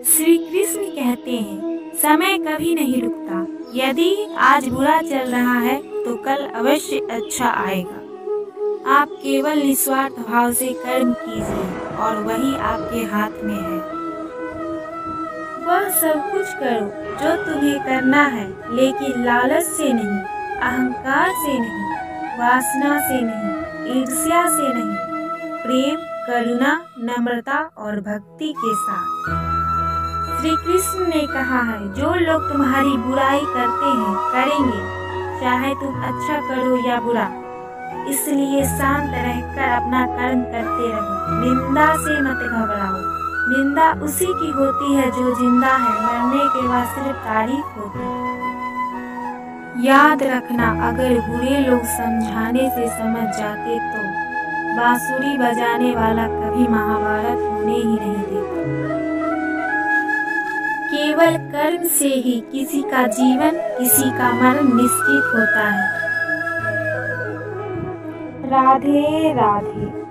श्री कृष्ण कहते हैं, समय कभी नहीं रुकता। यदि आज बुरा चल रहा है तो कल अवश्य अच्छा आएगा। आप केवल निस्वार्थ भाव से कर्म कीजिए, और वही आपके हाथ में है। वह सब कुछ करो, जो तुम्हें करना है, लेकिन लालच से नहीं, अहंकार से नहीं, वासना से नहीं, ईर्ष्या से नहीं, प्रेम, करुणा, नम्रता और भक्ति के साथ। श्री कृष्ण ने कहा है, जो लोग तुम्हारी बुराई करते हैं, करेंगे। चाहे तुम अच्छा करो या बुरा, इसलिए शांत रहकर अपना कर्म करते रहो। निंदा से मत घबराओ। निंदा उसी की होती है जो ज़िंदा है, मरने के बाद सिर्फ़ तारीफ़ होती है। याद रखना, अगर बुरे लोग समझाने से समझ जाते तो बांसुरी बजाने वाला कभी महाभारत होने ही नहीं देता। केवल कर्म से ही किसी का जीवन, किसी का मरण निश्चित होता है। राधे राधे।